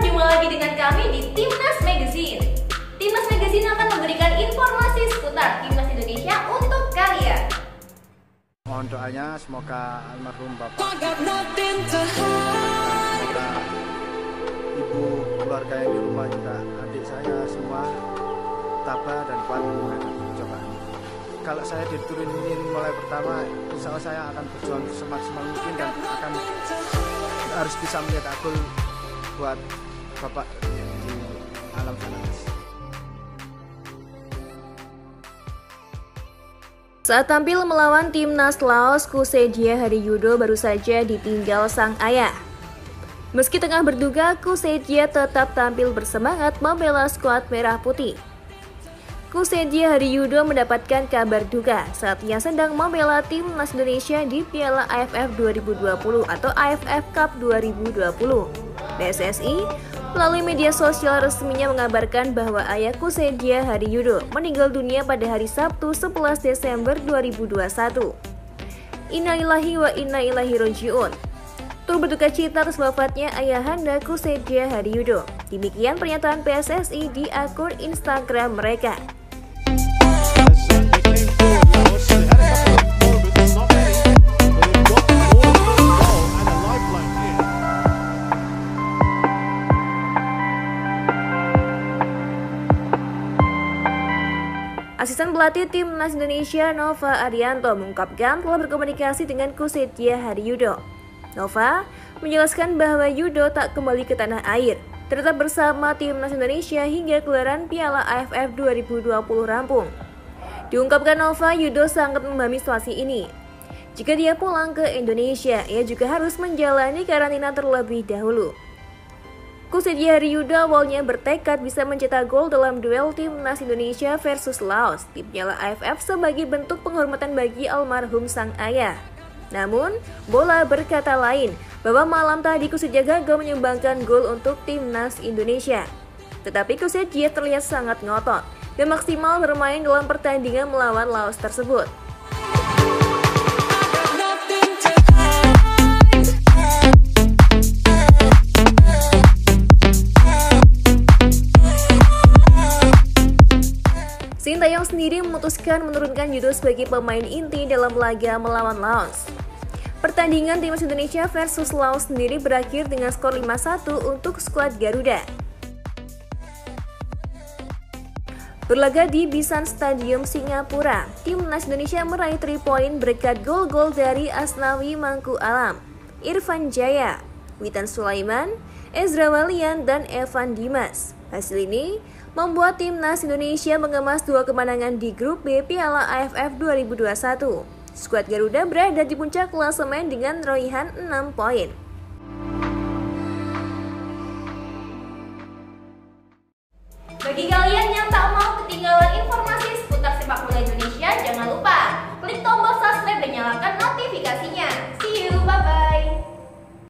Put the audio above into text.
berjumpa lagi dengan kami di Timnas Magazine. Timnas Magazine akan memberikan informasi seputar Timnas Indonesia untuk kalian. Mohon doanya semoga almarhum Bapak semoga ibu keluarga yang di rumah juga adik saya semua tabah dan kuat menghadapi cobaan. Kalau saya diturunin mulai pertama, insya Allah saya akan berjuang semaksimal mungkin dan akan harus bisa mencetak gol buat Bapak di alam sana. Saat tampil melawan timnas Laos, Hari Yudo baru saja ditinggal sang ayah. Meski tengah berduga, Kusedia tetap tampil bersemangat membela skuad merah putih. Kusedia Hari Yudo mendapatkan kabar duka saat ia sedang membela timnas Indonesia di Piala AFF 2020 atau AFF Cup 2020. PSSI melalui media sosial resminya mengabarkan bahwa ayah Kusedia Hari Yudo meninggal dunia pada hari Sabtu 11 Desember 2021. Innalillahi wa inna ilahi roji'un. Turut berduka cita atas wafatnya ayahanda Kusedia Hari Yudo. Demikian pernyataan PSSI di akun Instagram mereka. Asisten pelatih timnas Indonesia Nova Arianto mengungkapkan telah berkomunikasi dengan Kusetia Hari Yudo. Nova menjelaskan bahwa Yudo tak kembali ke tanah air, tetap bersama timnas Indonesia hingga gelaran Piala AFF 2020 rampung. Diungkapkan Nova, Yudo sangat memahami situasi ini. Jika dia pulang ke Indonesia, ia juga harus menjalani karantina terlebih dahulu. Kusedia Hari Yuda awalnya bertekad bisa mencetak gol dalam duel timnas Indonesia versus Laos di Piala AFF sebagai bentuk penghormatan bagi almarhum sang ayah. Namun, bola berkata lain bahwa malam tadi Kusedia gagal menyumbangkan gol untuk timnas Indonesia. Tetapi Kusedia terlihat sangat ngotot dan maksimal bermain dalam pertandingan melawan Laos tersebut. Sintayong sendiri memutuskan menurunkan Yudo sebagai pemain inti dalam laga melawan Laos. Pertandingan timnas Indonesia versus Laos sendiri berakhir dengan skor 5-1 untuk skuad Garuda. Berlaga di Bisan Stadium Singapura, timnas Indonesia meraih 3 poin berkat gol-gol dari Asnawi Mangku Alam, Irfan Jaya, Witan Sulaiman, Ezra Walian, dan Evan Dimas. Hasil ini membuat timnas Indonesia mengemas dua kemenangan di grup B Piala AFF 2021. Skuad Garuda berada di puncak klasemen dengan raihan 6 poin. Bagi kalian yang tak mau ketinggalan informasi seputar sepak bola Indonesia, jangan lupa klik tombol subscribe dan nyalakan notifikasinya. See you, bye-bye.